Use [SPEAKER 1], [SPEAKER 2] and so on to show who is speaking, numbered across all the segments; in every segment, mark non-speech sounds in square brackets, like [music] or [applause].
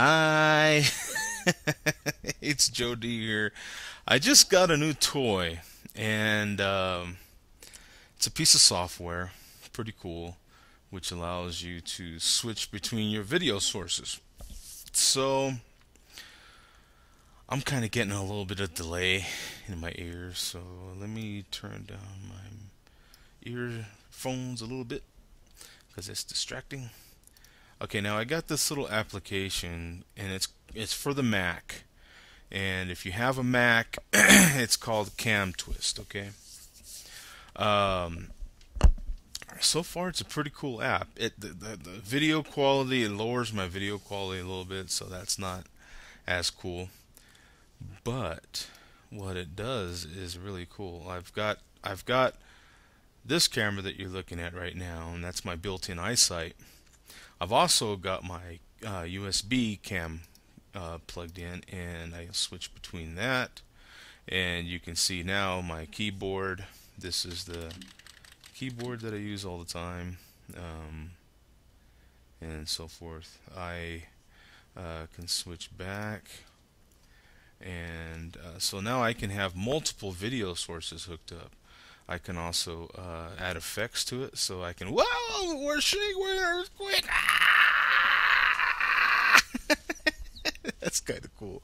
[SPEAKER 1] Hi, [laughs] it's Joe D here. I just got a new toy, and um, it's a piece of software, pretty cool, which allows you to switch between your video sources. So, I'm kind of getting a little bit of delay in my ears, so let me turn down my earphones a little bit because it's distracting. Okay, now I got this little application, and it's it's for the Mac. And if you have a Mac, [clears throat] it's called CamTwist. Okay. Um, so far, it's a pretty cool app. It the, the, the video quality it lowers my video quality a little bit, so that's not as cool. But what it does is really cool. I've got I've got this camera that you're looking at right now, and that's my built-in iSight I've also got my uh, USB cam uh, plugged in and I switch between that. And you can see now my keyboard. This is the keyboard that I use all the time um, and so forth. I uh, can switch back. And uh, so now I can have multiple video sources hooked up I can also uh, add effects to it, so I can. Whoa! We're shaking. We're earthquake. Ah! [laughs] That's kind of cool.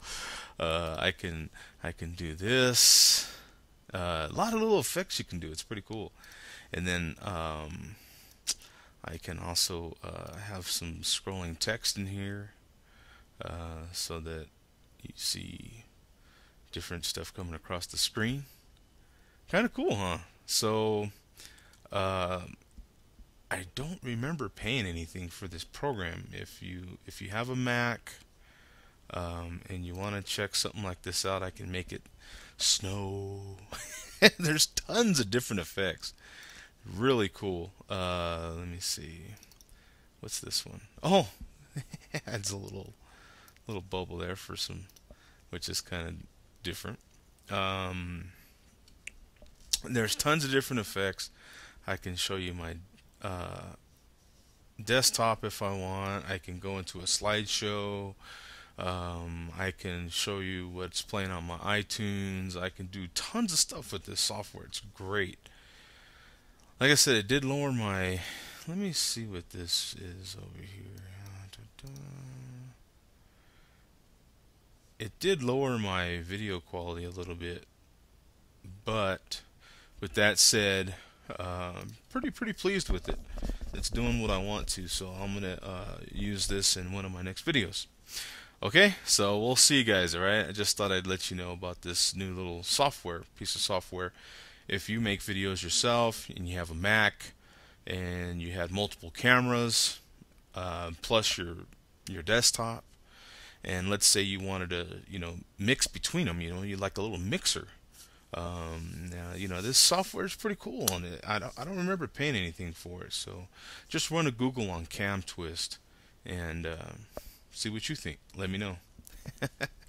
[SPEAKER 1] Uh, I can I can do this. Uh, a lot of little effects you can do. It's pretty cool. And then um, I can also uh, have some scrolling text in here, uh, so that you see different stuff coming across the screen. Kind of cool, huh? So, uh, I don't remember paying anything for this program. If you if you have a Mac um, and you want to check something like this out, I can make it snow. [laughs] There's tons of different effects. Really cool. Uh, let me see. What's this one? Oh, [laughs] adds a little little bubble there for some, which is kind of different. Um, there's tons of different effects. I can show you my uh, desktop if I want. I can go into a slideshow. Um, I can show you what's playing on my iTunes. I can do tons of stuff with this software. It's great. Like I said, it did lower my. Let me see what this is over here. It did lower my video quality a little bit, but with that said, uh, pretty pretty pleased with it. It's doing what I want to, so I'm gonna uh, use this in one of my next videos. Okay, so we'll see you guys. All right, I just thought I'd let you know about this new little software piece of software. If you make videos yourself and you have a Mac and you had multiple cameras uh, plus your your desktop, and let's say you wanted to you know mix between them, you know, you like a little mixer um, now, you know, this software is pretty cool on it. I don't, I don't remember paying anything for it. So just run a Google on CamTwist and uh, see what you think. Let me know. [laughs]